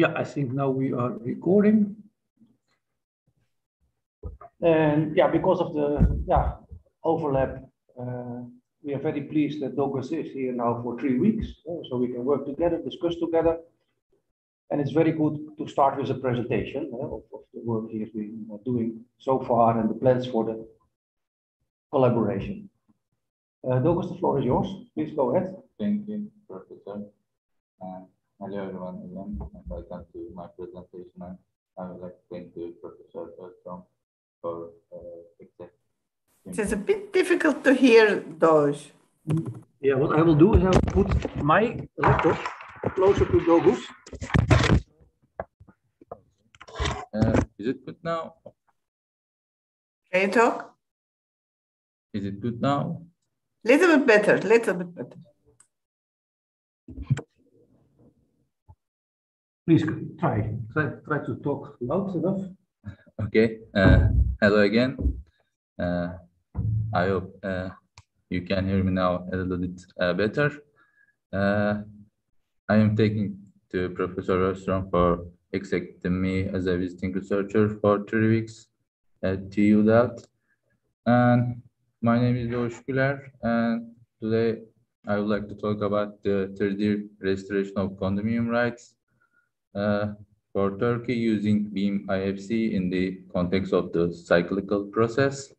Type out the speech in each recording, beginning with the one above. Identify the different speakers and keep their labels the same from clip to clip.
Speaker 1: Yeah, I think now we are recording.
Speaker 2: And yeah, because of the yeah overlap, uh, we are very pleased that Dogus is here now for three weeks, uh, so we can work together, discuss together. And it's very good to start with a presentation uh, of, of, the work he has been uh, doing so far and the plans for the collaboration. Uh, Dogus, the floor is yours. Please go ahead.
Speaker 3: Thank you, Professor. Uh, hello, everyone, again, and welcome to my presentation. I would like to thank you, Professor Bertram, for uh,
Speaker 4: It is a bit difficult to hear those.
Speaker 1: Yeah, what I will do is I will put my laptop closer to Dogus.
Speaker 3: Uh, is it good now?
Speaker 4: Can you talk?
Speaker 3: Is it good now?
Speaker 4: Little bit better, little bit better.
Speaker 1: Please try, try, try to talk loud enough.
Speaker 3: Okay. Uh, hello again. Uh, I hope uh, you can hear me now a little bit uh, better. Uh, I am taking to Professor Oosterom for accepting me as a visiting researcher for three weeks at TU Delft. And my name is Doğuş Güler, and today I would like to talk about the 3D registration of condominium rights for Turkey using BIM IFC in the context of the cyclical process.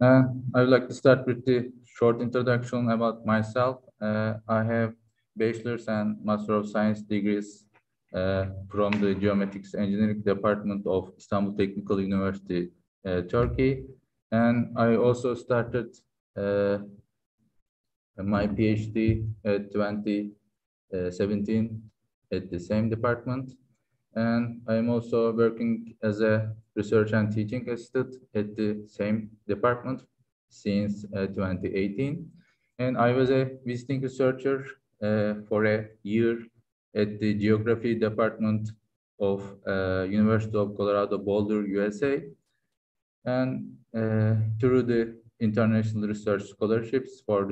Speaker 3: Uh, I would like to start with the short introduction about myself. Uh, I have bachelor's and master of science degrees uh, from the Geomatics Engineering Department of Istanbul Technical University, uh, Turkey. And I also started uh, my PhD at 2017 at the same department. And I'm also working as a research and teaching assistant at the same department since uh, 2018. And I was a visiting researcher uh, for a year at the Geography Department of uh, University of Colorado Boulder, USA. And uh, through the international research scholarships for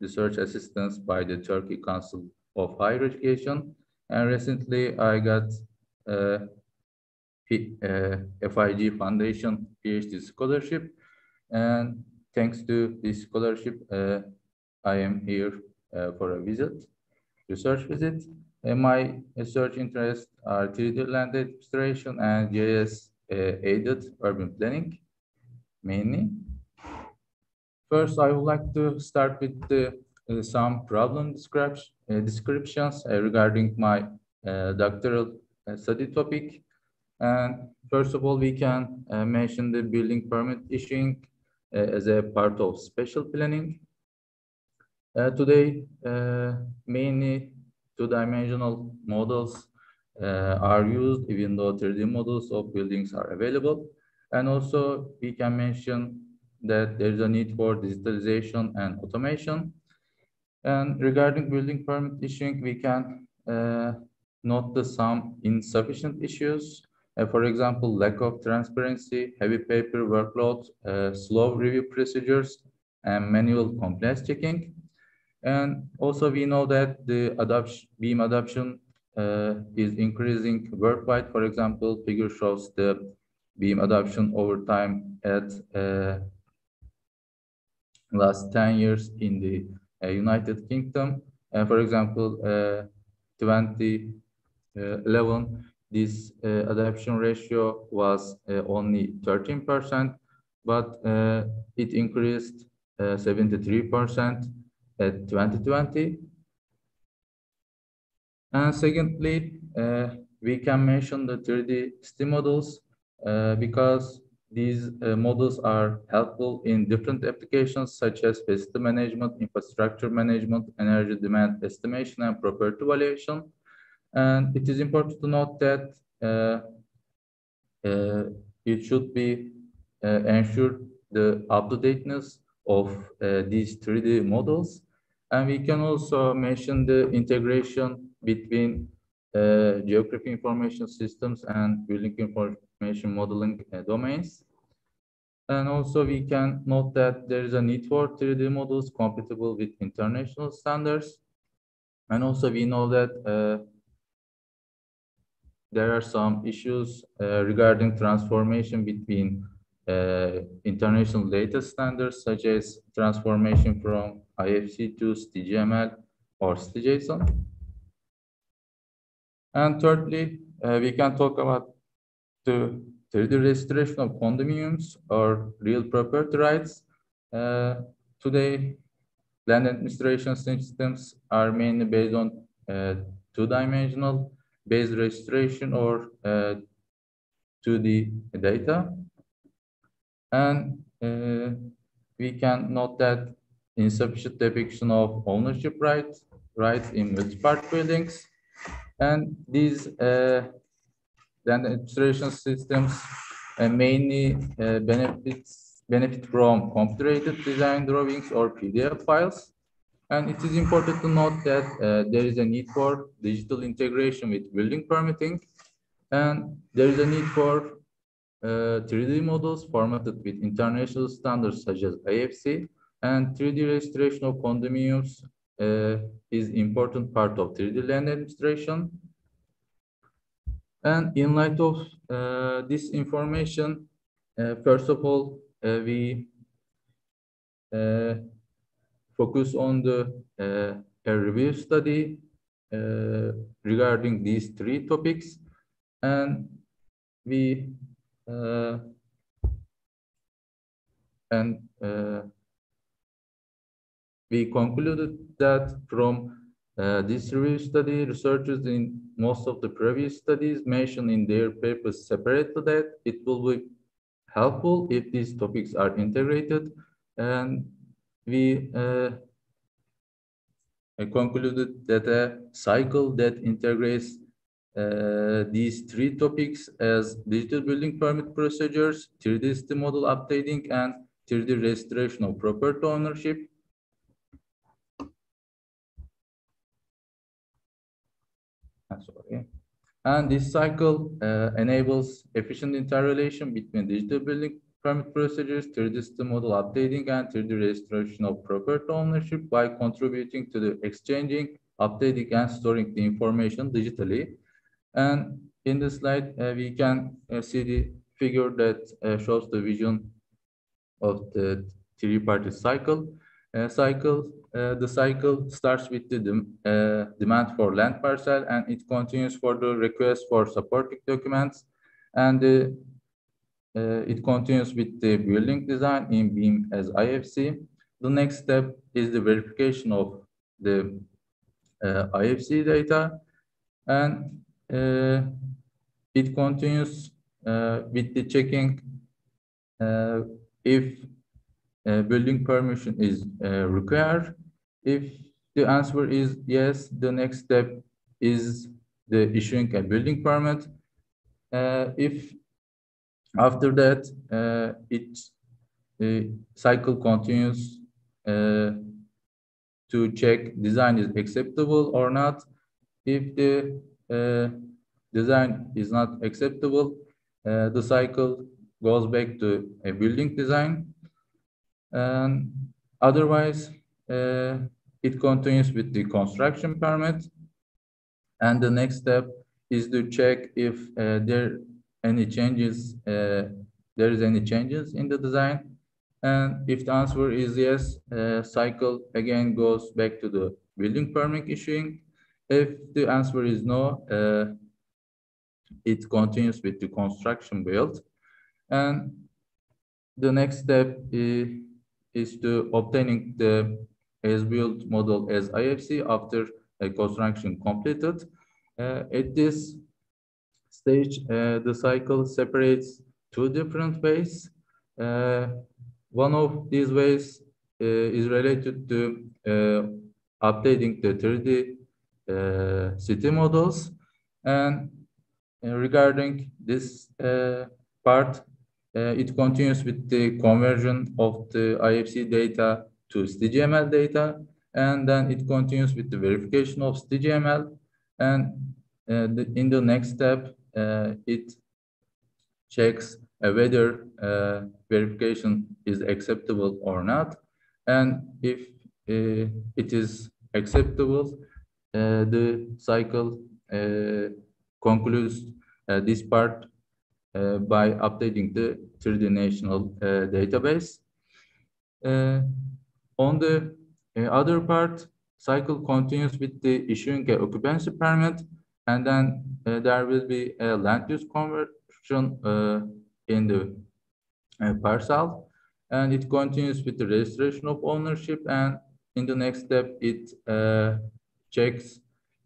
Speaker 3: research assistance by the Turkey Council of Higher Education. And recently I got uh, FIG Foundation PhD scholarship. And thanks to this scholarship, uh, I am here uh, for a visit, research visit. Uh, my research interests are 3D land administration and GIS uh, aided urban planning, mainly. First, I would like to start with the, uh, some problem description, uh, descriptions uh, regarding my uh, doctoral study topic. And first of all, we can mention the building permit issuing as a part of spatial planning. today, mainly two-dimensional models uh, are used, even though 3D models of buildings are available. And also, we can mention that there is a need for digitalization and automation. And regarding building permit issuing, we can uh, note the some insufficient issues. Uh, for example, lack of transparency, heavy paper workload, uh, slow review procedures, and manual compliance checking. And also we know that the adoption, BIM adoption uh, is increasing worldwide. For example, figure shows the BIM adoption over time at uh, last 10 years in the uh, United Kingdom. Uh, for example, uh, 2011, this uh, adoption ratio was only 13%, but it increased 73% at 2020. And secondly, uh, we can mention the 3D city models uh, because these uh, models are helpful in different applications such as facility management, infrastructure management, energy demand estimation, and property valuation. And it is important to note that uh, uh, it should be uh, ensure the up-to-dateness of uh, these 3D models and we can also mention the integration between uh, geography information systems and building information modeling uh, domains. And also we can note that there is a need for 3D models compatible with international standards. And also we know that uh, there are some issues uh, regarding transformation between uh, international data standards, such as transformation from IFC to CityGML or CityJSON. And thirdly, uh, we can talk about the 3D registration of condominiums or real property rights. Uh, today, land administration systems are mainly based on uh, two-dimensional base registration or uh, 2D data. And uh, we can note that insufficient depiction of ownership rights, rights in multi-part buildings. And these uh, land administration systems uh, mainly uh, benefits benefit from computer-aided design drawings or PDF files. And it is important to note that uh, there is a need for digital integration with building permitting. And there is a need for uh, 3D models formatted with international standards such as IFC. And 3D registration of condominiums uh, is important part of 3D land administration. And in light of uh, this information, uh, first of all, uh, we uh, focus on the uh, review study uh, regarding these three topics, and we and we concluded that from this review study, researchers in most of the previous studies mentioned in their papers separately that it will be helpful if these topics are integrated and we uh, concluded that a cycle that integrates uh, these three topics as digital building permit procedures, 3D model updating, and 3D registration of property ownership. I'm sorry. And this cycle uh, enables efficient interrelation between digital building permit procedures, 3D city model updating, and 3D registration of property ownership by contributing to the exchanging, updating, and storing the information digitally. And in this slide, uh, we can uh, see the figure that uh, shows the vision of the three-party cycle. Uh, cycle, uh, the cycle starts with the uh, demand for land parcel, and it continues for the request for supporting documents, and the uh, it continues with the building design in BIM as IFC. The next step is the verification of the uh, IFC data. And uh, it continues uh, with the checking uh, if uh, building permission is required. If the answer is yes, the next step is the issuing a building permit. if after that, uh, it uh, cycle continues uh, to check design is acceptable or not. If the uh, design is not acceptable, uh, the cycle goes back to a building design. And otherwise, uh, it continues with the construction permit. And the next step is to check if there any changes, uh, there is any changes in the design. And if the answer is yes, uh, cycle again goes back to the building permit issuing. If the answer is no, uh, it continues with the construction build. And the next step is, is to obtaining the as-built model as IFC after construction completed. Uh, at this stage, uh, the cycle separates two different ways. Uh, one of these ways is related to updating the 3D city models. And regarding this part, uh, it continues with the conversion of the IFC data to CityGML data, and then it continues with the verification of CityGML. And uh, the, in the next step, uh, it checks uh, whether uh, verification is acceptable or not. And if uh, it is acceptable, uh, the cycle concludes this part by updating the 3D national database. On the uh, other part, cycle continues with the issuing a occupancy permit, and then uh, there will be a land use conversion uh, in the uh, parcel, and it continues with the registration of ownership, and in the next step, it uh, checks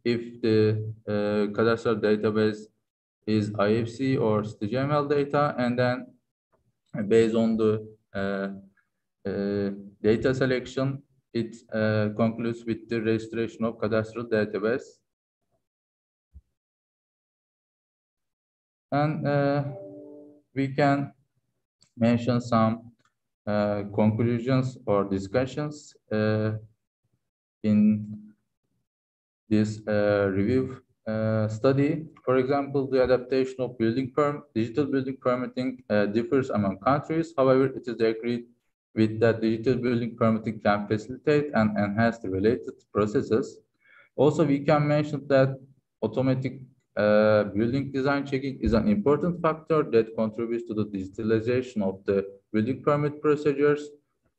Speaker 3: if the uh, cadastral database is IFC or CityGML data, and then based on the data selection, it uh, concludes with the registration of cadastral database. And uh, we can mention some uh, conclusions or discussions uh, in this uh, review uh, study. For example, the adaptation of building perm digital building permitting uh, differs among countries. However, it is agreed with that digital building permitting can facilitate and enhance the related processes. Also, we can mention that automatic uh, building design checking is an important factor that contributes to the digitalization of the building permit procedures.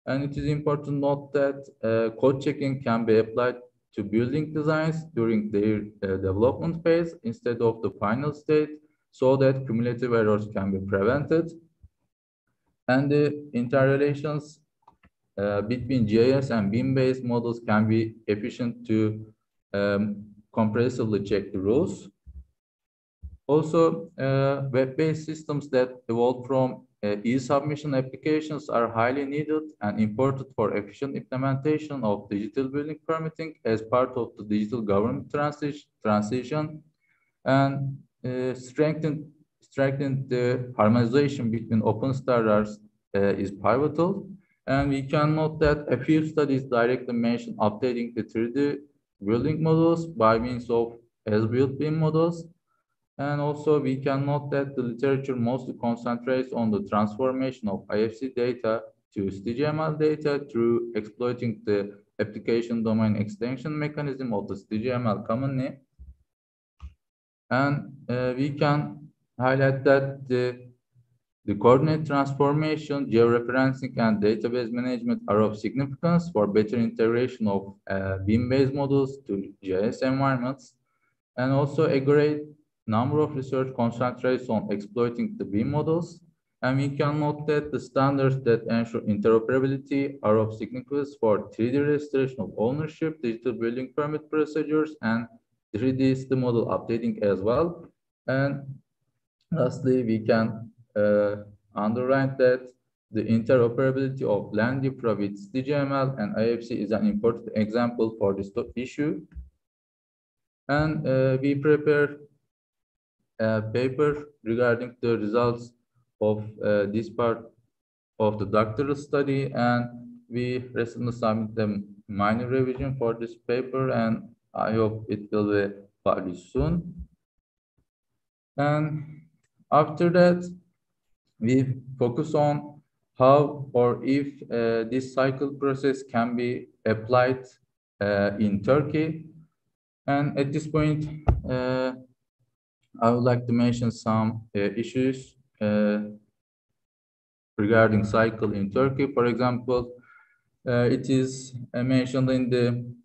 Speaker 3: And it is important to note that uh, code checking can be applied to building designs during their uh, development phase instead of the final state so that cumulative errors can be prevented. And the interrelations uh, between GIS and BIM-based models can be efficient to um, comprehensively check the rules. Also, uh, web-based systems that evolved from uh, e-submission applications are highly needed and important for efficient implementation of digital building permitting as part of the digital government transi transition and uh, strengthen, strengthen the harmonization between open standards uh, is pivotal. And we can note that a few studies directly mention updating the 3D building models by means of as-built BIM models and also we can note that the literature mostly concentrates on the transformation of IFC data to CityGML data through exploiting the application domain extension mechanism of the CityGML commonly. And uh, we can highlight that the, the coordinate transformation, georeferencing, and database management are of significance for better integration of uh, BIM-based models to GIS environments. And also a great number of research concentrates on exploiting the BIM models, and we can note that the standards that ensure interoperability are of significance for 3D registration of ownership, digital building permit procedures, and 3D model updating as well. And lastly, we can uh, underline that the interoperability of LandInfra with CityGML and IFC is an important example for this issue. And uh, we prepare a paper regarding the results of uh, this part of the doctoral study and we recently submitted a minor revision for this paper and I hope it will be published soon. And after that, we focus on how or if uh, this cycle process can be applied uh, in Turkey. And at this point, uh, I would like to mention some uh, issues uh, regarding cycle in Turkey. For example, uh, it is mentioned in the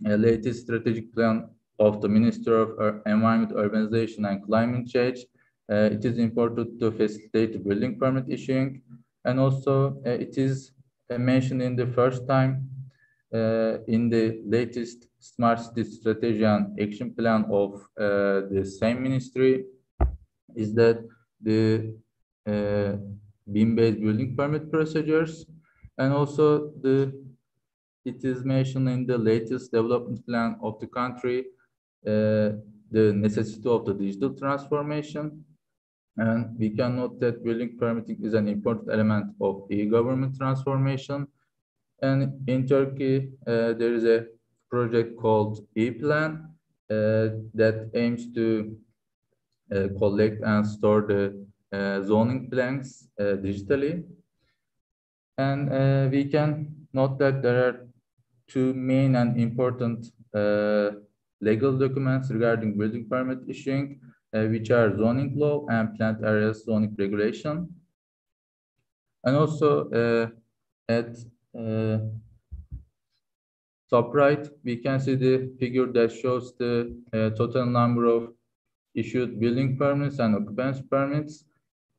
Speaker 3: latest strategic plan of the Minister of Environment, Urbanization and Climate Change. It is important to facilitate building permit issuing. And also it is mentioned in the first time uh, in the latest smart city strategy and action plan of uh, the same ministry is that the uh, BIM-based building permit procedures and also the it is mentioned in the latest development plan of the country uh, the necessity of the digital transformation and we can note that building permitting is an important element of e-government transformation and in Turkey uh, there is a project called ePlan uh, that aims to uh, collect and store the uh, zoning plans uh, digitally. And uh, we can note that there are two main and important legal documents regarding building permit issuing, uh, which are zoning law and planned areas zoning regulation. And also uh, at uh, top right, we can see the figure that shows the uh, total number of issued building permits and occupancy permits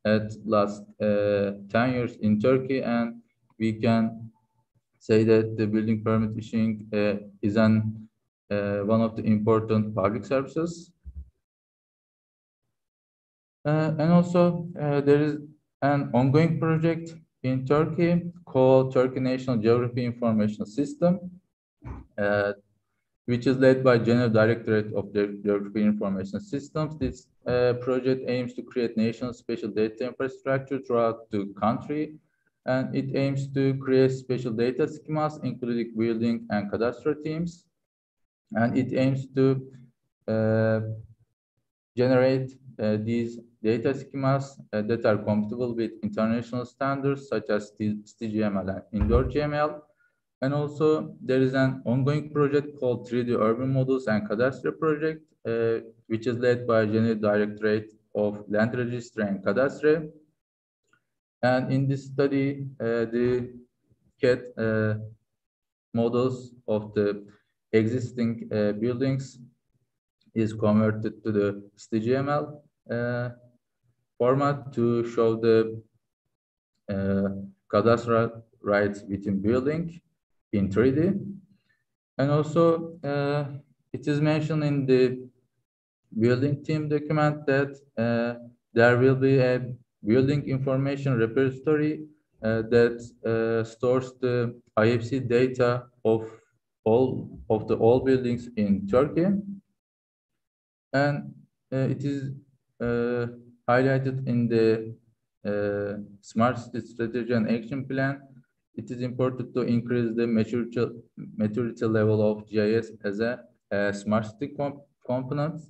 Speaker 3: at last uh, 10 years in Turkey. And we can say that the building permit issuing uh, is an, one of the important public services. Uh, and also uh, there is an ongoing project in Turkey called Turkey National Geography Information System, uh, which is led by General Directorate of the Geography Information Systems. This uh, project aims to create national spatial data infrastructure throughout the country, and it aims to create spatial data schemas, including building and cadastral teams, and it aims to uh, generate these data schemas uh, that are compatible with international standards such as CityGML and Indoor GML. And also there is an ongoing project called 3D Urban Models and Cadastre project, uh, which is led by General Directorate of Land Registry and Cadastre. And in this study, uh, the CAD uh, models of the existing uh, buildings is converted to the CityGML uh, format to show the uh, cadastral rights within building in 3D. And also uh, it is mentioned in the building team document that uh, there will be a building information repository uh, that uh, stores the IFC data of all of the all buildings in Turkey. And uh, it is uh, highlighted in the uh, Smart City Strategy and Action Plan. It is important to increase the maturity, maturity level of GIS as a, a smart city comp component.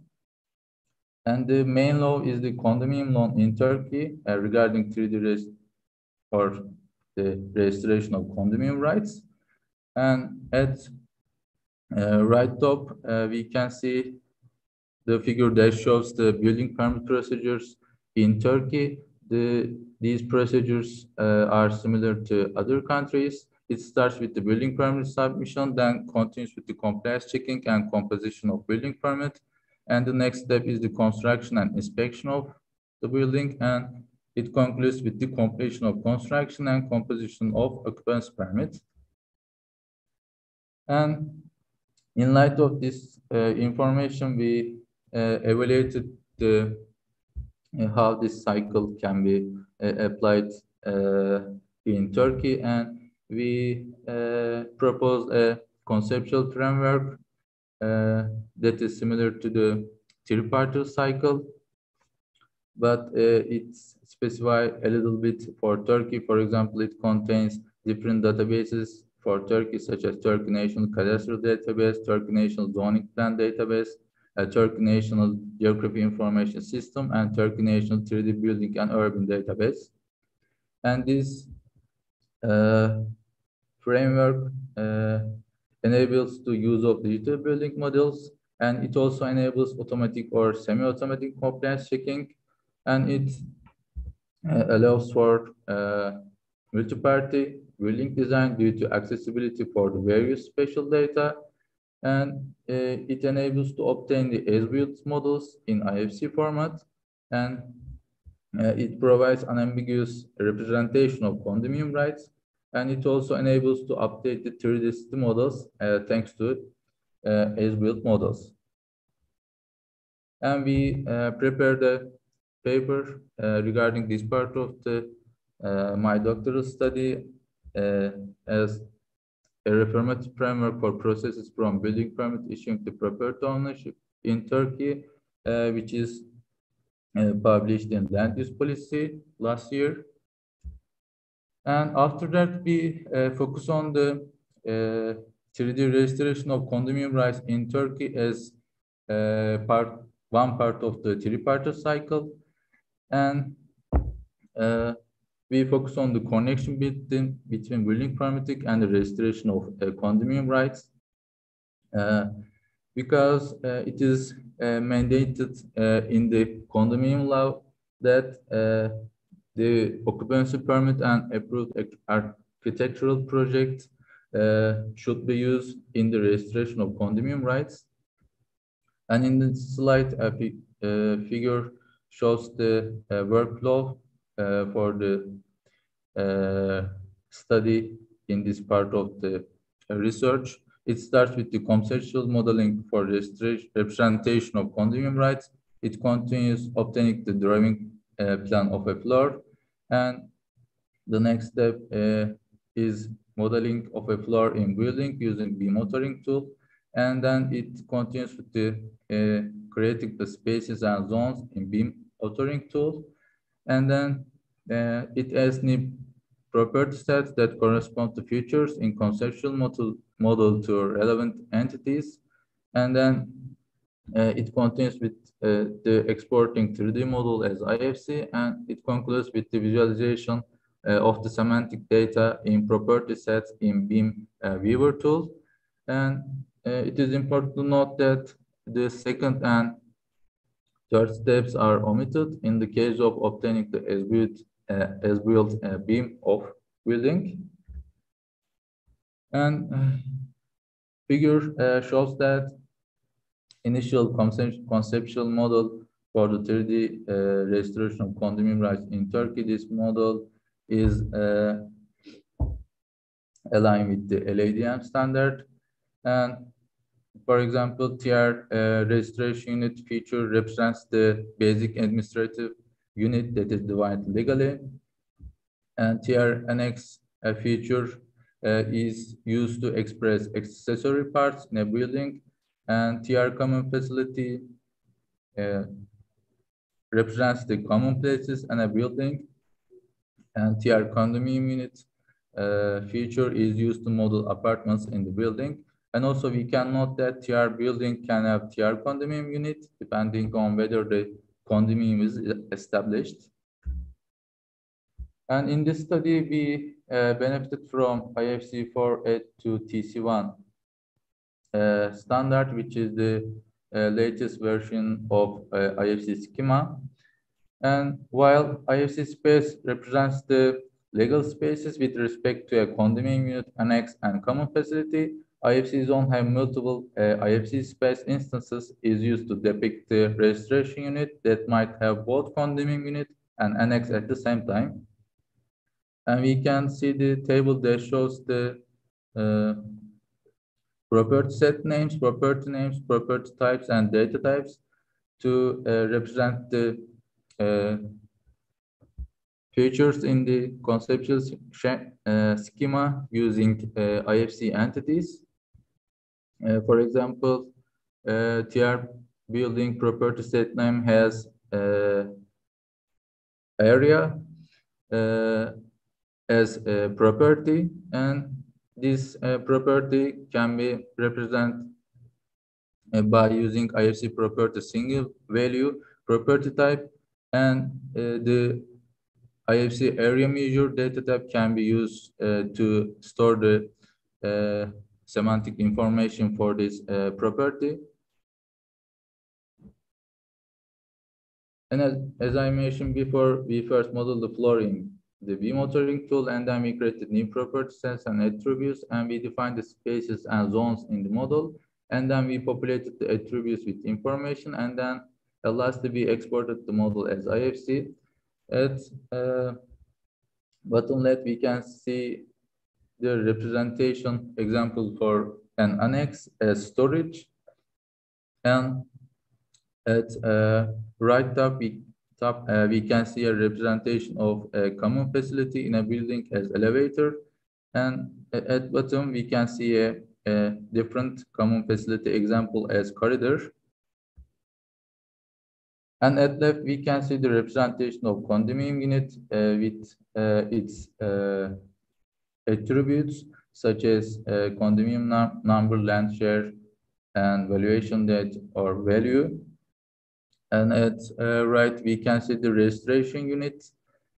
Speaker 3: And the main law is the condominium law in Turkey uh, regarding 3D or the registration of condominium rights. And at uh, right top, uh, we can see the figure that shows the building permit procedures in Turkey. The, these procedures uh, are similar to other countries. It starts with the building permit submission, then continues with the compliance checking and composition of building permit. And the next step is the construction and inspection of the building. And it concludes with the completion of construction and composition of occupancy permit. And in light of this uh, information, we Uh, evaluated the uh, how this cycle can be uh, applied uh, in Turkey, and we uh, proposed a conceptual framework that is similar to the tripartite cycle, but it's specified a little bit for Turkey. For example, it contains different databases for Turkey, such as Turkey National Cadastral Database, Turkey National Zoning Plan Database, a Turkey National Geography Information System, and Turkey National 3D Building and Urban Database. And this uh, framework uh, enables the use of digital building models, and it also enables automatic or semi-automatic compliance checking, and it uh, allows for uh, multi-party building design due to accessibility for the various spatial data and uh, it enables to obtain the as-built models in IFC format, and uh, it provides unambiguous representation of condominium rights, and it also enables to update the 3D city models uh, thanks to as-built models. And we prepared a paper regarding this part of the my doctoral study as a reformative framework for processes from building permit issuing to property ownership in Turkey, uh, which is uh, published in land use policy last year. And after that, we uh, focus on the 3D uh, registration of condominium rights in Turkey as uh, part one part of the tripartite cycle. And uh, we focus on the connection between, between building permitting and the registration of uh, condominium rights. Uh, because uh, it is uh, mandated uh, in the condominium law that the occupancy permit and approved architectural project should be used in the registration of condominium rights. And in the slide, a figure shows the workflow for the study in this part of the research. It starts with the conceptual modeling for the representation of condominium rights. It continues obtaining the drawing uh, plan of a floor. And the next step uh, is modeling of a floor in building using BIM authoring tool. And then it continues with the uh, creating the spaces and zones in BIM authoring tool. And then uh, it has new property sets that correspond to features in conceptual model, model to relevant entities. And then uh, it continues with uh, the exporting 3D model as IFC, and it concludes with the visualization uh, of the semantic data in property sets in BIM uh, Viewer tool. And uh, it is important to note that the second and third steps are omitted in the case of obtaining the as-built uh, as-built a BIM of building. And figure uh, shows that initial concept conceptual model for the 3D uh, registration of condominium rights in Turkey. This model is uh, aligned with the LADM standard. And for example, TR uh, registration unit feature represents the basic administrative unit that is divided legally. And TR annex uh, feature uh, is used to express accessory parts in a building and TR common facility uh, represents the common places in a building and TR condominium unit uh, feature is used to model apartments in the building. And also we can note that TR building can have TR condominium unit depending on whether the condominium is established. And in this study, we uh, benefited from IFC 4 ADD2 TC1 uh, standard, which is the uh, latest version of uh, IFC schema. And while IFC space represents the legal spaces with respect to a condominium unit, annex, and common facility, IFC zone have multiple uh, IFC space instances is used to depict the registration unit that might have both condominium unit and annex at the same time. And we can see the table that shows the uh, property set names, property names, property types, and data types to uh, represent the uh, features in the conceptual uh, schema using uh, IFC entities. Uh, for example, TR building property set name has area as a property and this uh, property can be represented uh, by using IFC property single value property type and uh, the IFC area measure data type can be used uh, to store the uh, semantic information for this uh, property. And as, as I mentioned before, we first model the flooring the BIM authoring tool, and then we created new property sets and attributes, and we defined the spaces and zones in the model, and then we populated the attributes with information, and then lastly, we exported the model as IFC. At uh, bottom left, we can see the representation example for an annex as storage, and at uh, right top, we top, uh, we can see a representation of a common facility in a building as elevator. And at bottom, we can see a, a different common facility example as corridor. And at left, we can see the representation of condominium unit uh, with uh, its uh, attributes such as uh, condominium num number, land share, and valuation date or value. And at uh, right, we can see the registration unit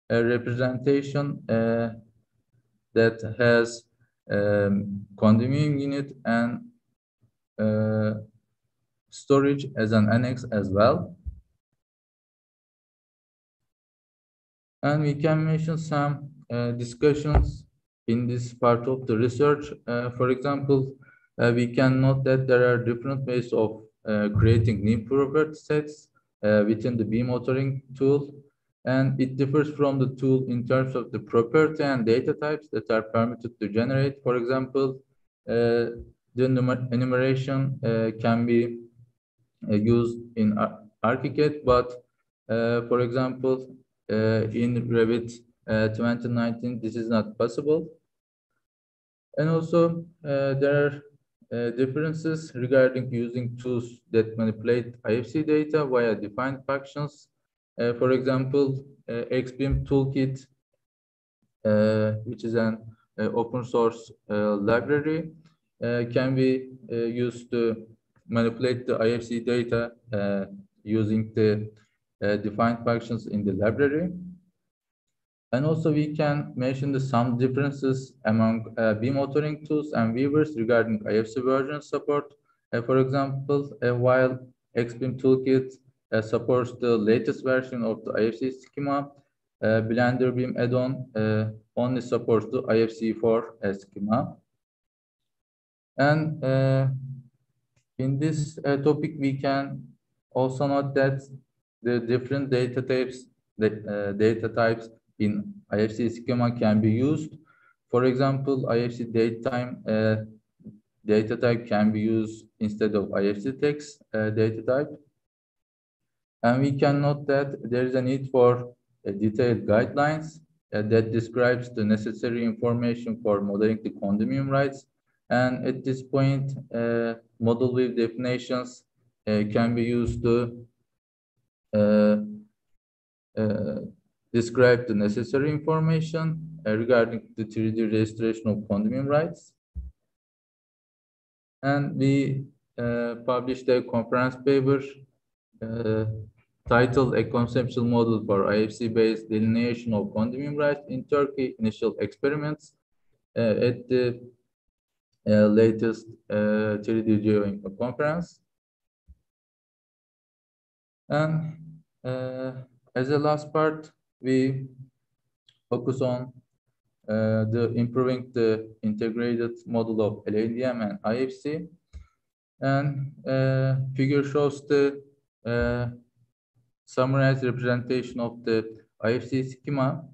Speaker 3: a representation uh, that has um, condominium unit and uh, storage as an annex as well. And we can mention some uh, discussions in this part of the research. Uh, for example, uh, we can note that there are different ways of uh, creating new property sets uh, within the BIM authoring tool. And it differs from the tool in terms of the property and data types that are permitted to generate. For example, uh, the enumeration can be used in ArchiCAD, but for example, uh, in Revit uh, 2019, this is not possible. And also, uh, there are differences regarding using tools that manipulate IFC data via defined functions. for example, Xbim Toolkit, which is an open source library, can be used to manipulate the IFC data uh, using the uh, defined functions in the library. And also we can mention the some differences among uh, BIM authoring tools and viewers regarding IFC version support. Uh, for example, uh, while Xbim Toolkit uh, supports the latest version of the IFC schema, uh, Blender BIM add-on only supports the IFC4 schema. And in this topic, we can also note that the different data types, the, uh, data types in IFC schema can be used. For example, IFC datetime uh, data type can be used instead of IFC text uh, data type. And we can note that there is a need for detailed guidelines uh, that describes the necessary information for modeling the condominium rights. And at this point, uh, model view definitions uh, can be used to uh, uh, describe the necessary information uh, regarding the 3D registration of condominium rights. And we published a conference paper titled A Conceptual Model for IFC-Based Delineation of Condominium Rights in Turkey Initial Experiments at the uh, latest uh, 3D GeoInfo conference. And uh, as a last part, we focus on uh, the improving the integrated model of LADM and IFC. And uh, figure shows the uh, summarized representation of the IFC schema.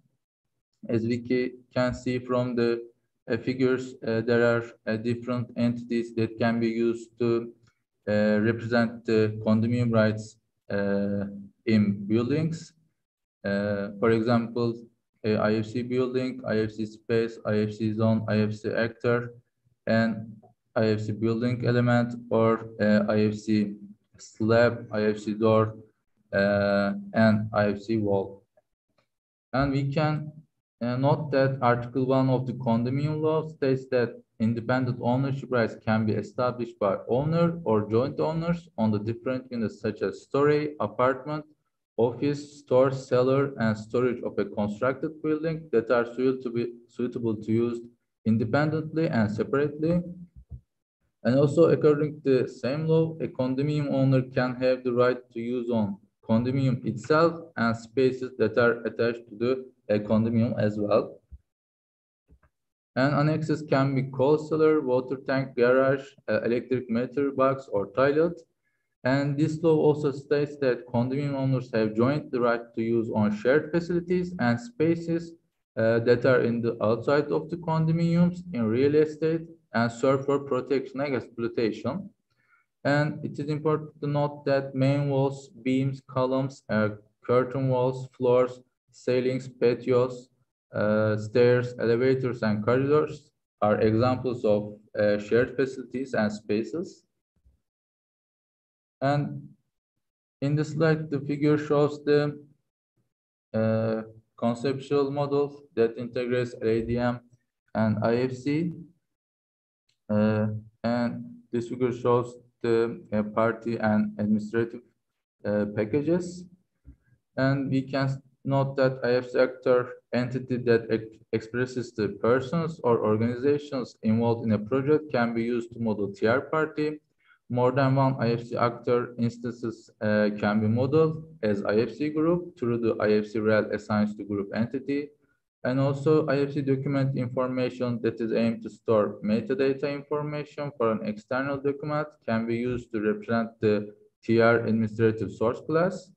Speaker 3: As we can see from the uh, figures, uh, there are different entities that can be used to represent the condominium rights in buildings. Uh, for example, IFC building, IFC space, IFC zone, IFC actor, and IFC building element or uh, IFC slab, IFC door, uh, and IFC wall. And we can uh, note that Article 1 of the condominium law states that independent ownership rights can be established by owner or joint owners on the different units such as story, apartment, office, store, cellar, and storage of a constructed building that are suitable, suitable to use independently and separately. And also, according to the same law, a condominium owner can have the right to use on condominium itself and spaces that are attached to the condominium as well. And annexes can be coal cellar, water tank, garage, electric meter box, or toilet. And this law also states that condominium owners have joint the right to use on shared facilities and spaces uh, that are in the outside of the condominiums in real estate and serve for protection against exploitation. And it is important to note that main walls, beams, columns, uh, curtain walls, floors, ceilings, patios, uh, stairs, elevators, and corridors are examples of uh, shared facilities and spaces. And in the slide, the figure shows the uh, conceptual model that integrates LADM and IFC. Uh, and this figure shows the uh, party and administrative uh, packages. And we can note that IFC actor entity that ex expresses the persons or organizations involved in a project can be used to model TR party. More than one IFC actor instances uh, can be modeled as IFC group through the IFC rel assigned to group entity. And also IFC document information that is aimed to store metadata information for an external document can be used to represent the TR administrative source class.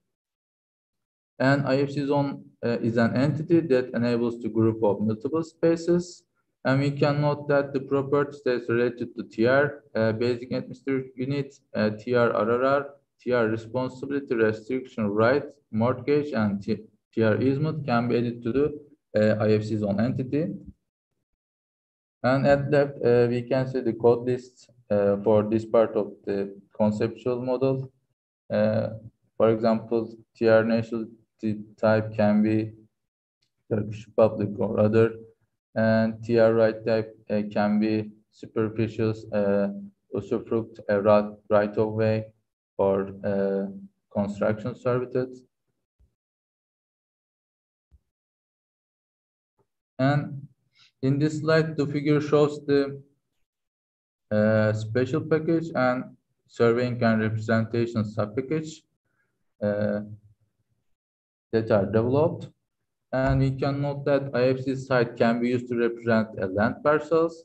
Speaker 3: And IFC zone uh, is an entity that enables to group of multiple spaces. And we can note that the properties that's related to TR, uh, basic administrative unit, uh, TR RRR, TR responsibility restriction right, mortgage, and TR easement can be added to the uh, IFC zone entity. And at left, uh, we can see the code list uh, for this part of the conceptual model. Uh, for example, TR national type can be Turkish public or other, and TR right type uh, can be superficial, uh, usufruct, a right, right of way, or uh, construction services. And in this slide, the figure shows the uh, spatial package and surveying and representation subpackage. Uh, that are developed. And we can note that IFC site can be used to represent a land parcels.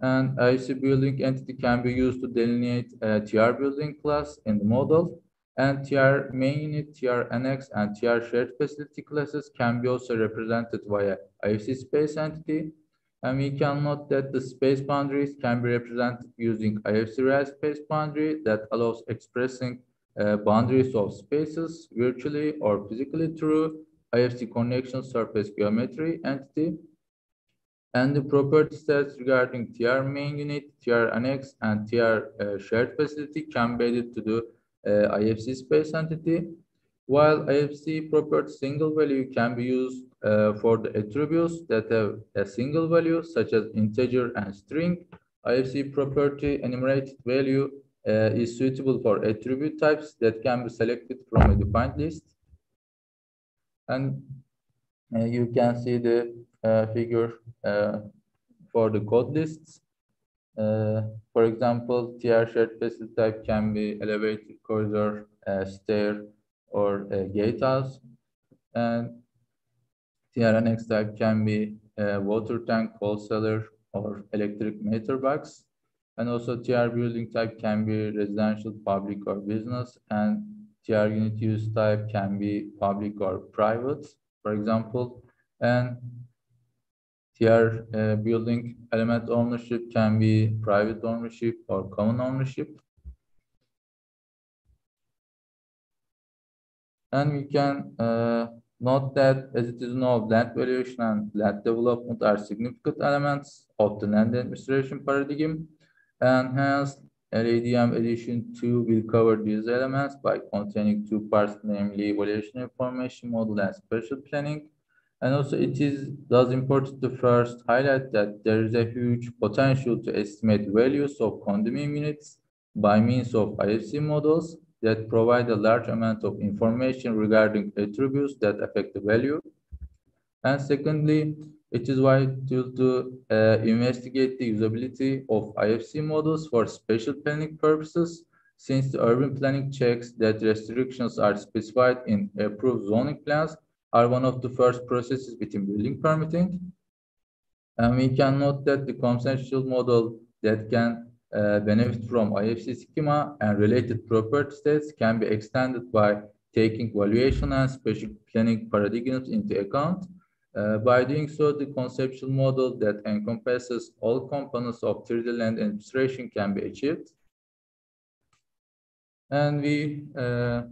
Speaker 3: And IFC building entity can be used to delineate a TR building class in the model. And TR main unit, TR annex, and TR shared facility classes can be also represented via IFC space entity. And we can note that the space boundaries can be represented using IFC rel space boundary that allows expressing uh, boundaries of spaces virtually or physically through IFC connection surface geometry entity. And the property sets regarding TR main unit, TR annex, and TR uh, shared facility can be added to the uh, IFC space entity. While IFC property single value can be used uh, for the attributes that have a single value, such as integer and string, IFC property enumerated value uh, is suitable for attribute types that can be selected from a defined list. And uh, you can see the uh, figure uh, for the code lists. Uh, for example, TR shared facility type can be elevator, corridor, uh, stair, or gatehouse. And TR annex type can be water tank, coal cellar, or electric meter box. And also TR building type can be residential, public, or business. And TR unit use type can be public or private, for example. And TR uh, building element ownership can be private ownership or common ownership. And we can uh, note that as it is known, land valuation and land development are significant elements of the land administration paradigm and hence LADM edition 2 will cover these elements by containing two parts, namely valuation information model and spatial planning. And also it is thus important to first highlight that there is a huge potential to estimate values of condominium units by means of IFC models that provide a large amount of information regarding attributes that affect the value. And secondly, it is vital to uh, investigate the usability of IFC models for spatial planning purposes, since the urban planning checks that restrictions are specified in approved zoning plans are one of the first processes within building permitting. And we can note that the consensual model that can uh, benefit from IFC schema and related property sets can be extended by taking valuation and spatial planning paradigms into account uh, by doing so, the conceptual model that encompasses all components of 3D land administration can be achieved. And we uh,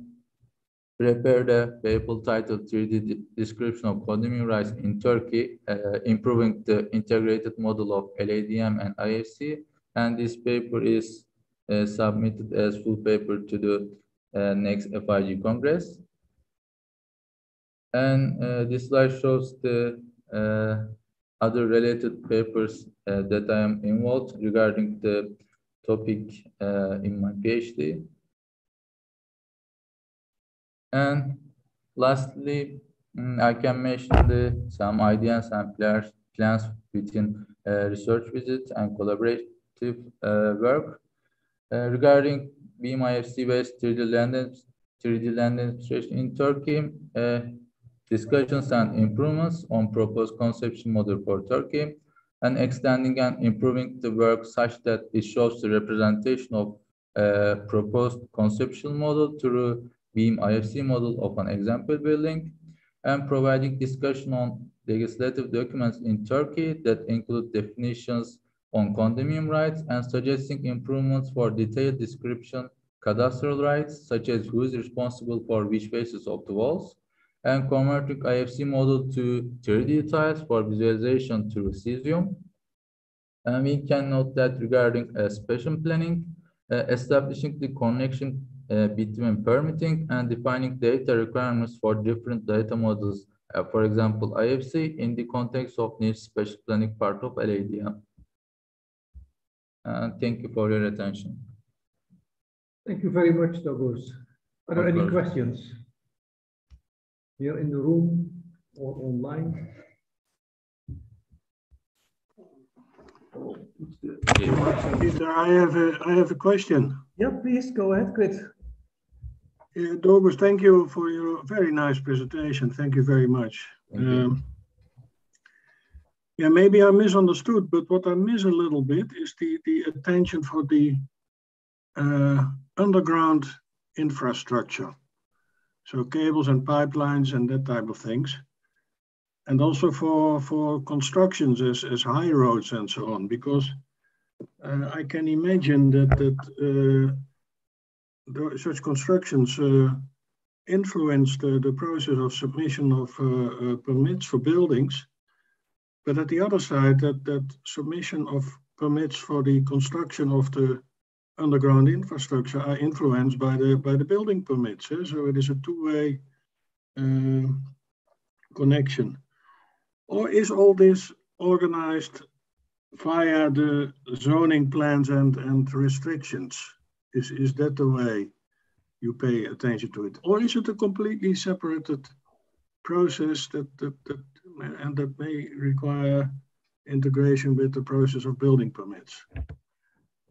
Speaker 3: prepared a paper titled 3D Description of Condominium Rights in Turkey, uh, improving the integrated model of LADM and IFC. And this paper is uh, submitted as full paper to the uh, next FIG Congress. And uh, this slide shows the uh, other related papers uh, that I am involved regarding the topic in my PhD. And lastly, Mm, I can mention the, some ideas and plans, within uh, research visits and collaborative uh, work. Uh, regarding BIM IFC-based 3D land, 3D land demonstration in Turkey, uh, discussions and improvements on proposed conception model for Turkey, and extending and improving the work such that it shows the representation of a proposed conceptual model through BIM IFC model of an example building, and providing discussion on legislative documents in Turkey that include definitions on condominium rights and suggesting improvements for detailed description cadastral rights, such as who is responsible for which faces of the walls, and converting IFC model to 3D tiles for visualization through Cesium. And we can note that regarding uh, spatial planning, uh, establishing the connection uh, between permitting and defining data requirements for different data models. Uh, for example, IFC in the context of new spatial planning part of LADM. Uh, thank you for your attention.
Speaker 1: Thank you very much, Dogus. Are there any questions? Here in the room or online?
Speaker 5: Peter, I have a, I have a question.
Speaker 1: Yeah, please go ahead, Chris.
Speaker 5: Dogus, thank you for your very nice presentation. Thank you very much.
Speaker 3: You.
Speaker 5: Um, Yeah, maybe I misunderstood, but what I miss a little bit is the, the attention for the uh, underground infrastructure. So cables and pipelines and that type of things. And also for, for constructions as, as high roads and so on, because uh, I can imagine that, that uh, such constructions uh, influence the, the process of submission of uh, uh, permits for buildings. But at the other side, that, that submission of permits for the construction of the underground infrastructure are influenced by the, by the building permits. eh? So it is a two-way uh, connection. Or is all this organized via the zoning plans and, and restrictions? Is, is that the way you pay attention to it? Or is it a completely separated process that, that, that, and that may require integration with the process of building permits?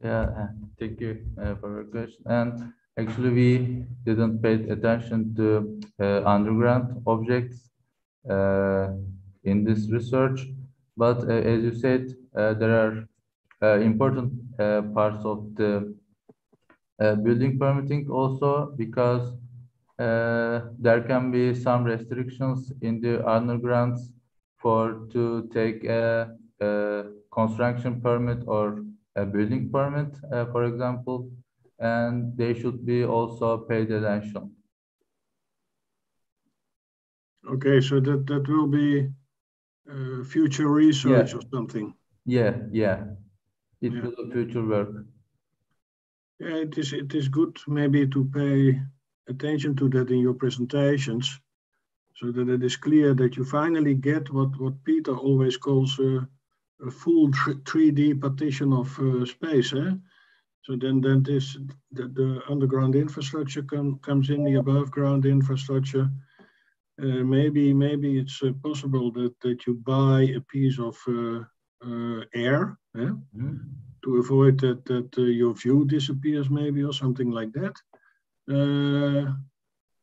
Speaker 3: Yeah, uh, thank you uh, for your question. And actually, we didn't pay attention to uh, underground objects uh, in this research. But uh, as you said, uh, there are important parts of the building permitting also because there can be some restrictions in the undergrounds for to take a, a construction permit or a building permit, uh, for example, and they should be also paid attention.
Speaker 5: Okay, so that, that will be uh, future research or something.
Speaker 3: Yeah, yeah. It
Speaker 5: Yeah.
Speaker 3: will be future work.
Speaker 5: Yeah, it is, it is good maybe to pay attention to that in your presentations. So that it is clear that you finally get what, what Peter always calls a, a full three D partition of uh, space. Eh? So then, then this, the, the underground infrastructure come, comes in, the above ground infrastructure. Uh, maybe, maybe it's uh, possible that, that you buy a piece of uh, uh, air, eh?
Speaker 3: Mhm.
Speaker 5: to avoid that that uh, your view disappears maybe or something like that. Uh,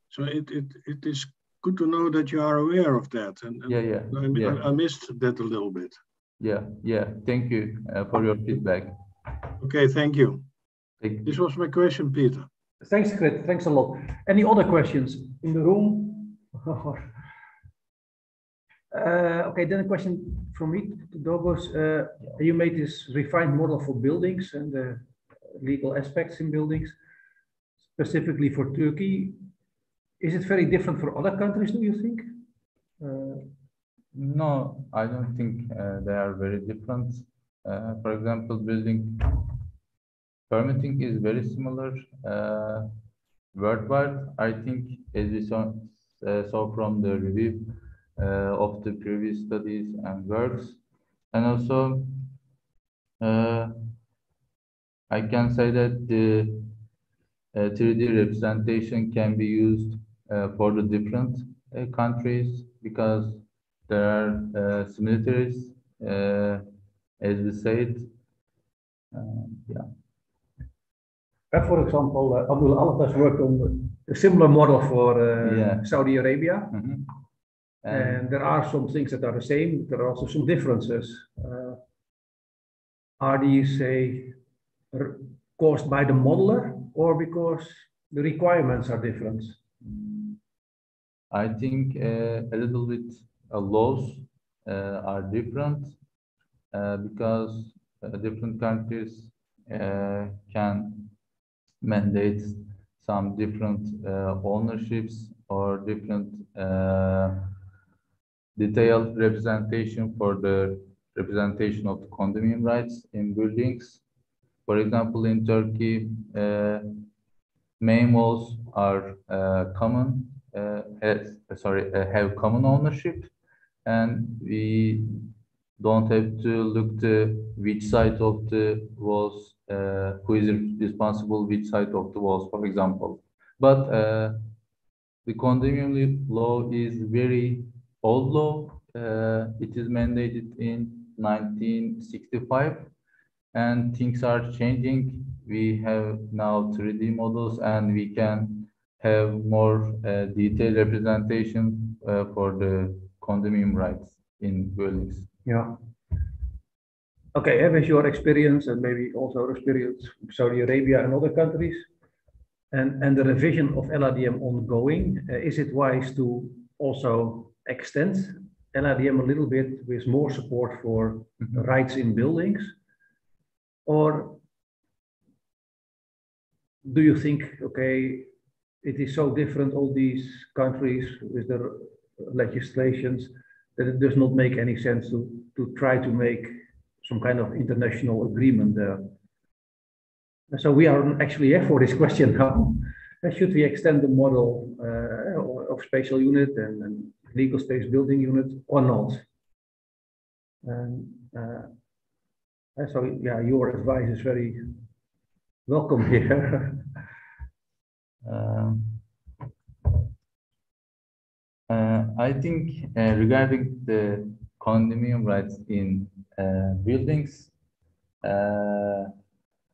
Speaker 5: so it, it it is good to know that you are aware of that, and, and
Speaker 3: Yeah, yeah,
Speaker 5: I, I-
Speaker 3: yeah.
Speaker 5: I missed that a little bit.
Speaker 3: Yeah, yeah. Thank you uh, for your feedback.
Speaker 5: Okay, thank you.
Speaker 3: Thank you.
Speaker 5: This was my question, Peter.
Speaker 1: Thanks, Chris. Thanks a lot. Any other questions in the room? Uh, okay, then a question from me to Dogus. Uh, you made this refined model for buildings and the legal aspects in buildings, specifically for Turkey. Is it very different for other countries, do you think? Uh,
Speaker 3: No, I don't think uh, they are very different. Uh, for example, building permitting is very similar uh, worldwide. I think as we saw, uh, saw from the review uh, of the previous studies and works, and also uh, I can say that the uh, 3D representation can be used for the different countries because there are uh, similarities, uh, as we said. Um, yeah.
Speaker 1: Uh, for example, uh, Abdullah Alattar worked on a similar model for uh,
Speaker 3: Yeah.
Speaker 1: Saudi Arabia.
Speaker 3: Mhm.
Speaker 1: And
Speaker 3: And
Speaker 1: there are some things that are the same, but there are also some differences. Uh, Are these, say, caused by the modeler or because the requirements are different?
Speaker 3: I think uh, a little bit laws uh, are different uh, because uh, different countries uh, can mandate some different uh, ownerships or different uh, detailed representation for the representation of the condominium rights in buildings. For example, in Turkey, uh, main walls are uh, common uh, has, uh, sorry, uh, have common ownership, and we don't have to look to which side of the walls, uh, who is responsible which side of the walls, for example. But uh, the condominium law is very old law. Uh, it is mandated in 1965, and things are changing. We have now 3D models, and we can have more uh, detailed representation uh, for the condominium rights in buildings.
Speaker 1: Yeah. Okay, and with your experience and maybe also experience from Saudi Arabia and other countries, and, and the revision of LADM ongoing, uh, is it wise to also extend LADM a little bit with more support for
Speaker 3: Mhm.
Speaker 1: rights in buildings? Or do you think, okay, it is so different, all these countries with their legislations, that it does not make any sense to, to try to make some kind of international agreement there? So we are actually here for this question now. Should we extend the model uh, of spatial unit and, and legal space building unit or not? And uh, so, yeah, your advice is very welcome here.
Speaker 3: Um, uh, I think uh, regarding the condominium rights in uh, buildings, uh,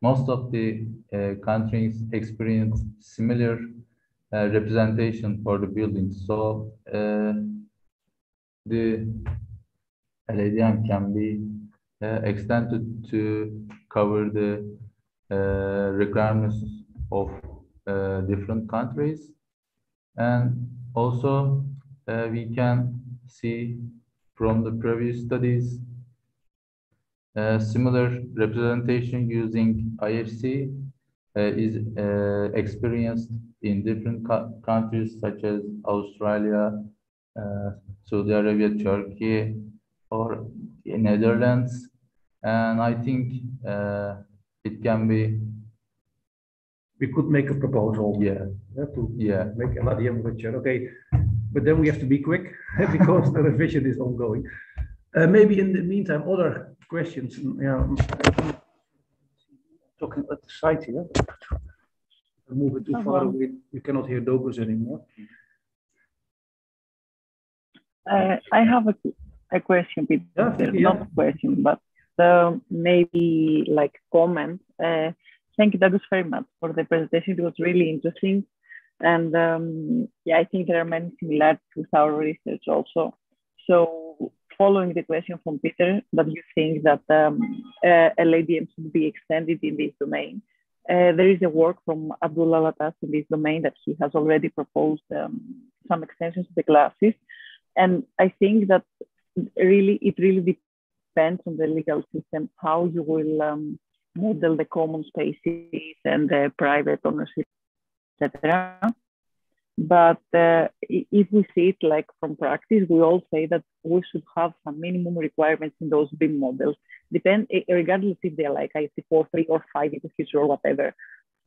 Speaker 3: most of the uh, countries experience similar uh, representation for the buildings. So the LADM can be extended to cover the requirements of different countries. And also, uh, we can see from the previous studies uh, similar representation using IFC uh, is uh, experienced in different co- countries such as Australia, uh, Saudi Arabia, Turkey, or Netherlands. And I think uh, it can be,
Speaker 1: We could make a proposal.
Speaker 3: yeah,
Speaker 1: yeah, to
Speaker 3: yeah.
Speaker 1: make LADM richer. Okay, but then we have to be quick because the revision is ongoing. Uh, maybe in the meantime, other questions. Yeah. Talking at the side here. Move it too far
Speaker 6: Uh-huh.
Speaker 1: away. You cannot hear Dogus anymore.
Speaker 6: Uh, I have a, a question, Peter.
Speaker 1: Yeah, yeah.
Speaker 6: Not a question, but uh, maybe like comment. Uh, thank you, Dogus, very much for the presentation. It was really interesting. And um, yeah, I think there are many similarities with our research also. So following the question from Peter, that you think that um, uh, LADM should be extended in this domain. Uh, there is a work from Abdullah Alattar in this domain that he has already proposed um, some extensions to the classes. And I think that really, it really depends on the legal system, how you will um, model the common spaces and the private ownership, etc. But uh, if we see it like from practice, we all say that we should have some minimum requirements in those BIM models, depend regardless if they're like IFC four, three, or five in the future or whatever.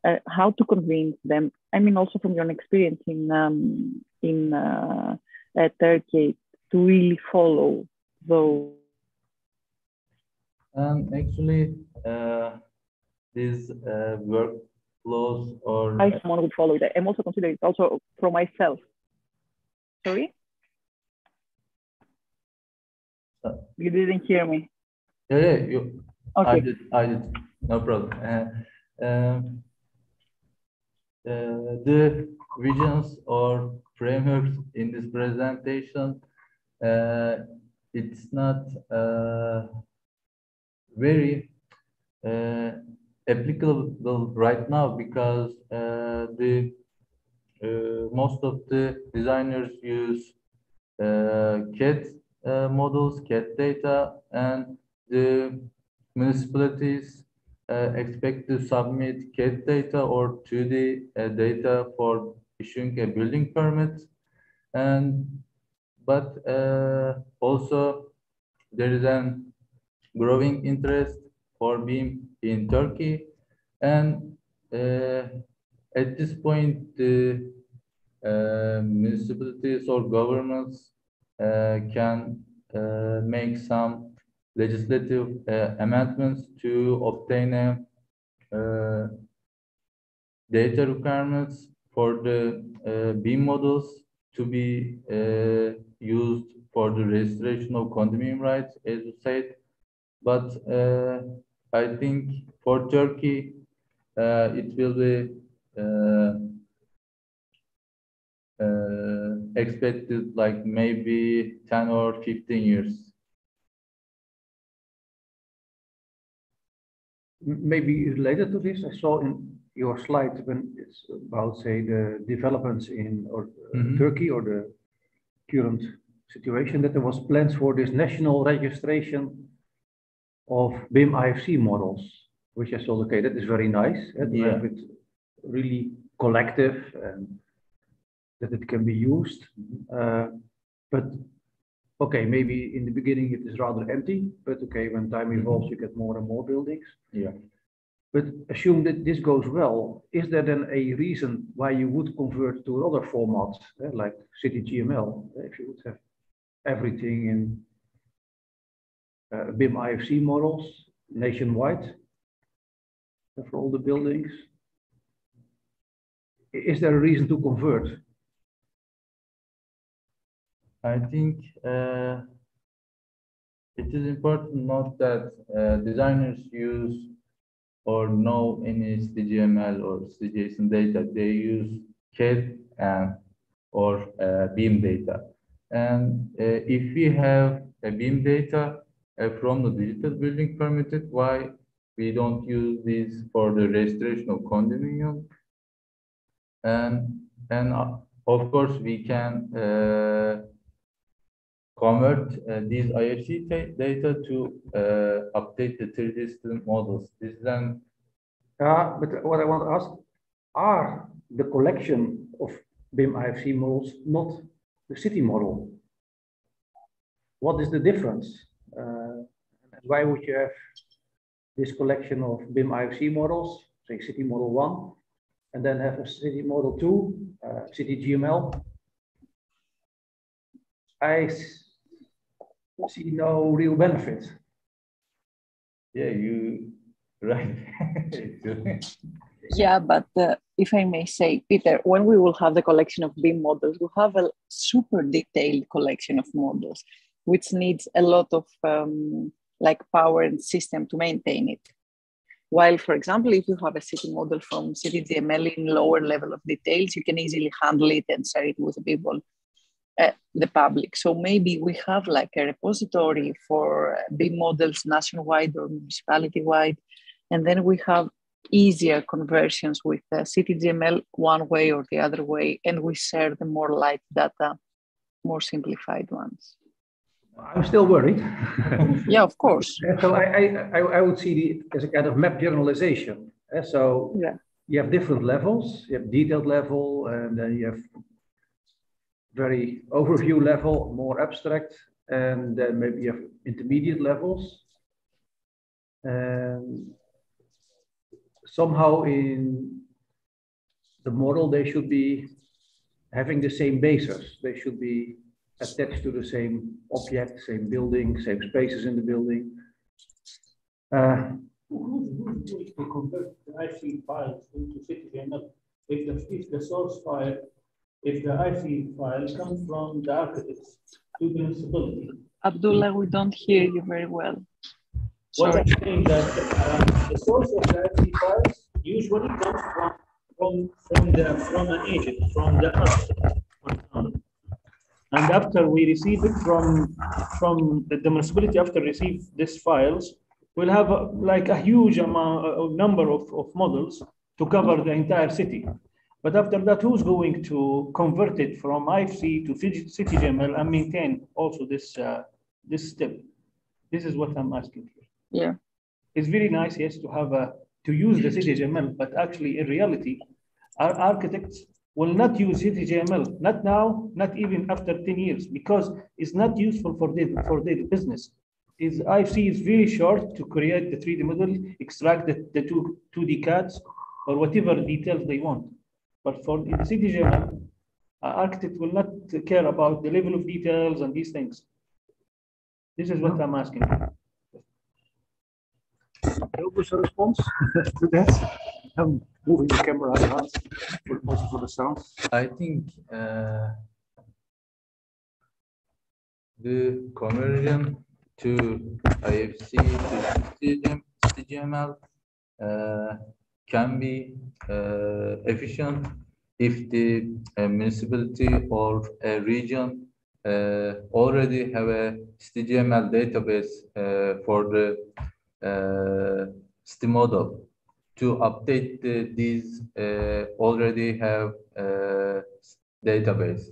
Speaker 6: Uh, how to convince them? I mean, also from your experience in um, in uh, uh, Turkey, to really follow those.
Speaker 3: And actually, uh, these close or
Speaker 6: I someone would follow that. I'm also considering it also for myself. Sorry? Uh, you didn't hear me.
Speaker 3: Yeah, yeah, you
Speaker 6: okay.
Speaker 3: I did, I did. No problem. Uh, um, uh, the visions or frameworks in this presentation, uh, it's not uh, very uh, applicable right now because uh, the uh, most of the designers use uh, CAD uh, models, CAD data, and the municipalities expect to submit CAD data or 2D uh, data for issuing a building permit. And but also there is an growing interest for BIM in Turkey. And uh, at this point, the uh, municipalities or governments uh, can uh, make some legislative uh, amendments to obtain a uh, data requirements for the uh, BIM models to be uh, used for the registration of condominium rights, as you said. But uh, I think for Turkey, uh, it will be uh, uh, expected like maybe 10 or 15 years.
Speaker 1: Maybe related to this, I saw in your slide when it's about, say, the developments in or uh,
Speaker 3: Mhm.
Speaker 1: Turkey or the current situation, that there was plans for this national registration of BIM IFC models, which I thought, okay, that is very nice. eh, to have it really collective and that it can be used. Uh, But, okay, maybe in the beginning it is rather empty, but okay, when time evolves, you get more and more buildings.
Speaker 3: Yeah.
Speaker 1: But assume that this goes well, is there then a reason why you would convert to another format, eh, like City GML, if you would have everything in BIM IFC models nationwide uh, for all the buildings? Is there a reason to convert?
Speaker 3: I think uh, it is important to note that uh, designers use or know any CityGML or CityJSON data. They use CAD and or uh, BIM data. And uh, if we have a BIM data uh, from the digital building permitted, why we don't use these for the registration of condominium? And and uh, of course we can uh, convert uh, these IFC ta- data to uh, update the 3D system models. This is an
Speaker 1: Uh, but what I want to ask, are the collection of BIM IFC models not the city model? What is the difference? Uh, why would you have this collection of BIM IFC models, say city model one, and then have a city model two, uh, city GML? I see no real benefit.
Speaker 3: yeah you right.
Speaker 6: Yeah, but uh, if I may say, Peter, when we will have the collection of BIM models, we'll have a super detailed collection of models, which needs a lot of um, like power and system to maintain it. While, for example, if you have a city model from CityGML in lower level of details, you can easily handle it and share it with the people, uh, the public. So maybe we have like a repository for uh, BIM models nationwide or municipality wide, and then we have easier conversions with uh, CityGML one way or the other way, and we share the more light data, more simplified ones.
Speaker 1: I'm still worried.
Speaker 6: Yeah, of course.
Speaker 1: So I, I, I would see it as a kind of map generalization. Uh, So
Speaker 6: Yeah.
Speaker 1: you have different levels. You have detailed level, and then you have very overview level, more abstract, and then maybe you have intermediate levels. And somehow in the model, they should be having the same basis. They should be attached to the same object, same building, same spaces in the building. Uh,
Speaker 7: If we convert the IFC files into CityML, if the, if the source file, if the IFC file comes from the architects to the municipality,
Speaker 6: Abdullah, we don't hear you very well.
Speaker 7: What
Speaker 6: Sorry.
Speaker 7: I'm saying that uh, the source of the FD files usually comes from from from the from an agent, from the architect. And after we receive it from from the, the municipality, after receive these files, we'll have uh, like a huge amount, a number of, of models to cover the entire city. But after that, who's going to convert it from IFC to City City and maintain also this uh, this step? This is what I'm asking for
Speaker 6: Yeah.
Speaker 7: it's very nice, yes, to have a, to use the CityGML, but actually in reality, our architects will not use CityGML, not now, not even after 10 years, because it's not useful for their, for their business. Is IFC is very short to create the 3D model, extract the, the two, 2D cuts, or whatever details they want. But for the CityGML, uh, architect will not care about the level of details and these things. This is what I'm asking.
Speaker 1: Elvis, a response to that? I'm moving the camera around for, also for the sound.
Speaker 3: I think uh, the conversion to IFC to CGM, CityGML uh, can be uh, efficient if the uh, municipality or a region uh, already have a CityGML database uh, for the city model to update the, these uh, already have uh, database.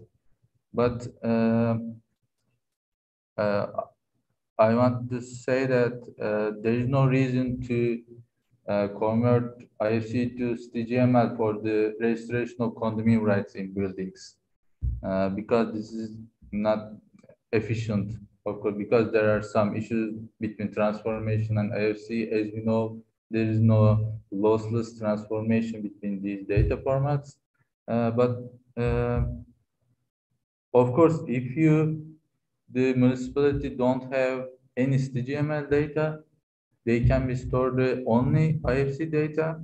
Speaker 3: But uh, uh, I want to say that uh, there is no reason to uh, convert IFC to CityGML for the registration of condominium rights in buildings because this is not efficient of course, because there are some issues between transformation and IFC. As you know, there is no lossless transformation between these data formats. Uh, but uh, of course, if you, the municipality don't have any CityGML data, they can be stored only IFC data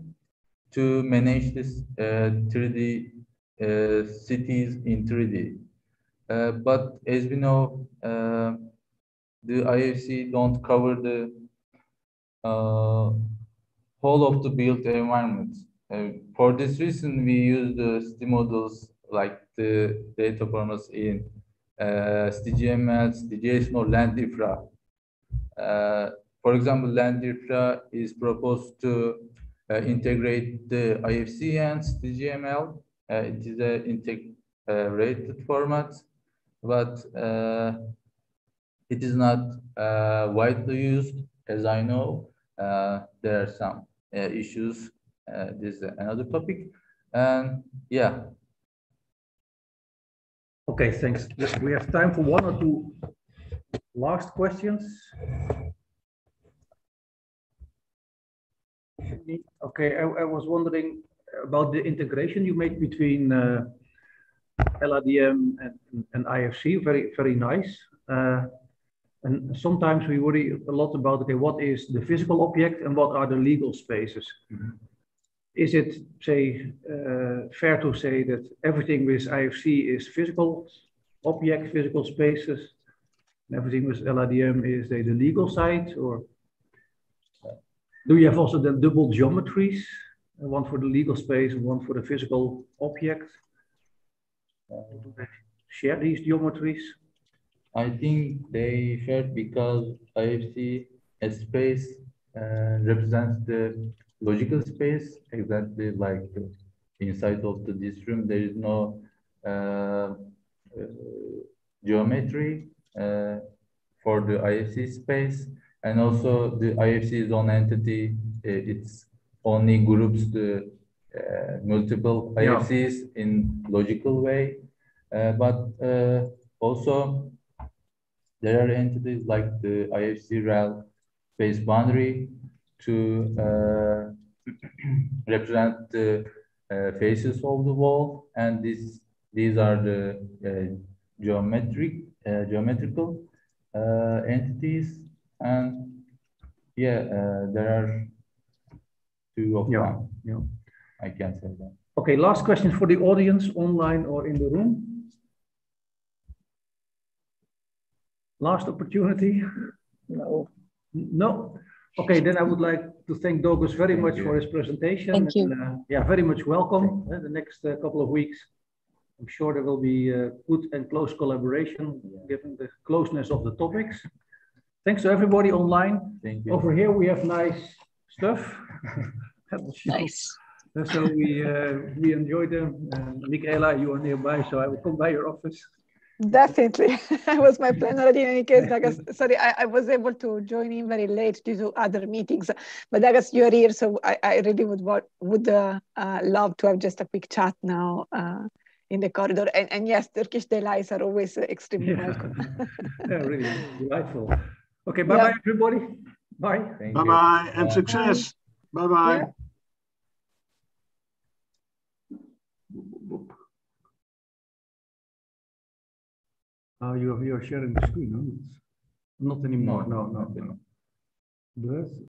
Speaker 3: to manage this uh, 3D uh, cities in 3D. Uh, but as we know, uh, the IFC don't cover the whole of the built environment. Uh, for this reason, we use the models like the data formats in uh, CityGML, CityJSON, or LandInfra. Uh, for example, LandInfra is proposed to uh, integrate the IFC and CityGML. Uh, it is an integrated format, but uh, it is not uh, widely used, as I know. Uh, there are some uh, issues. Uh, this is another topic. And yeah,
Speaker 1: Okay, thanks. We have time for one or two last questions. Okay, I, I was wondering about the integration you made between uh, LADM and, and IFC. Very, very nice. Uh, and sometimes we worry a lot about, okay, what is the physical object and what are the legal spaces? Is it, say, uh, fair to say that everything with IFC is physical object, physical spaces? and Everything with LADM is say, the legal side or? Do you have also the double geometries? One for the legal space and one for the physical object? Do they Share these geometries?
Speaker 3: I think they shared because IFC space uh, represents the logical space, exactly like inside of the, this room. There is no uh, uh, geometry uh, for the IFC space, and also the IFC zone entity. uh, It's only groups the uh, multiple
Speaker 1: Yeah.
Speaker 3: IFCs in logical way, uh, but uh, also there are entities like the IFC REL space boundary to uh, represent the uh, faces of the wall, and this these are the uh, geometric uh, geometrical uh, entities, and yeah, uh, there are two of
Speaker 1: Yeah,
Speaker 3: them.
Speaker 1: yeah.
Speaker 3: I can say that.
Speaker 1: Okay, last question for the audience, online or in the room. Last opportunity?
Speaker 6: No.
Speaker 1: No? Okay, then I would like to thank Dogus very
Speaker 3: Thank
Speaker 1: much
Speaker 3: you.
Speaker 1: for his presentation.
Speaker 8: Thank you.
Speaker 1: uh, Yeah, very much welcome, uh, the next uh, couple of weeks. I'm sure there will be uh, good and close collaboration, given the closeness of the topics. Thanks to everybody online.
Speaker 3: Thank you.
Speaker 1: Over here, we have nice stuff.
Speaker 8: Nice.
Speaker 1: So we, uh, we enjoy them. And Michaela, you are nearby, so I will come by your office.
Speaker 9: Definitely. That was my plan already in any case. Dogus, sorry, I, I was able to join in very late due to other meetings. But Dogus, you're here, so I, I really would wa- would uh, uh, love to have just a quick chat now uh, in the corridor. And, and yes, Turkish delights are always uh, extremely
Speaker 1: Yeah.
Speaker 9: welcome.
Speaker 1: Yeah, really delightful. Okay, bye-bye, everybody. Bye.
Speaker 3: Thank you.
Speaker 5: Bye-bye and success. Bye-bye.
Speaker 1: Oh, you are, you are sharing the screen, huh? Not anymore, no, no, no. But